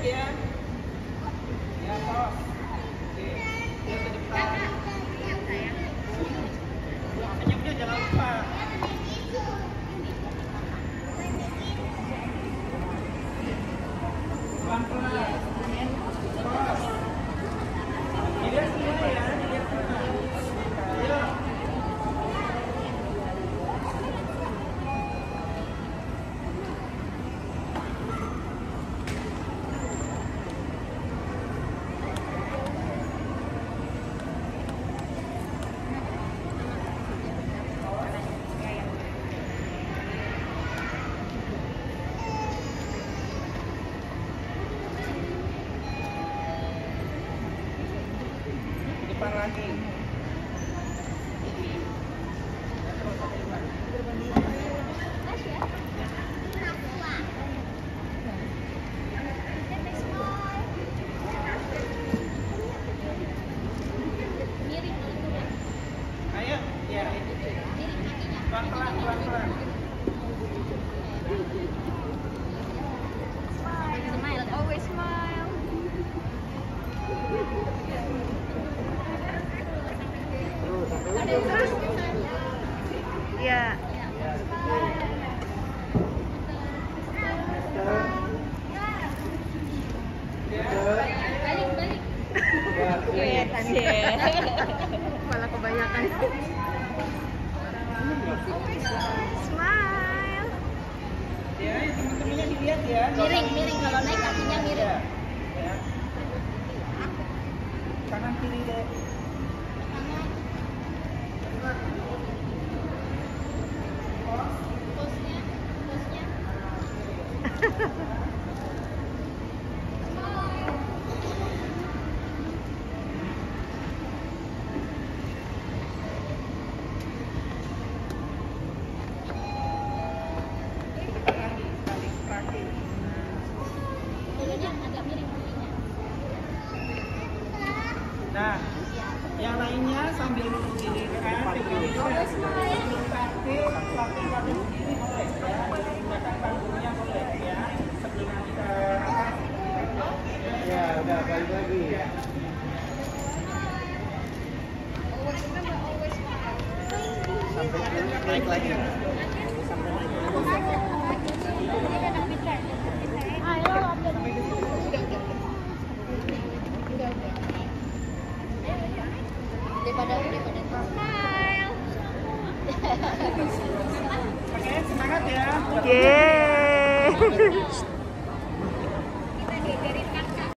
Siap ya. Ya, bos. Oke. Depan lagi. Ayo, ya. Pelan-pelan, pelan-pelan. Smile, always smile. Ya. Ya, Kelihatan deh. Malah kebanyakan. Smile. Ya, teman-temannya dilihat ya. Miring, miring kalau naik kakinya Ya. miring. ya. Kanan kiri deh. Nah, yang lainnya sambil nunggu menggunakan panggungnya Sampai semangat ya. Yeay.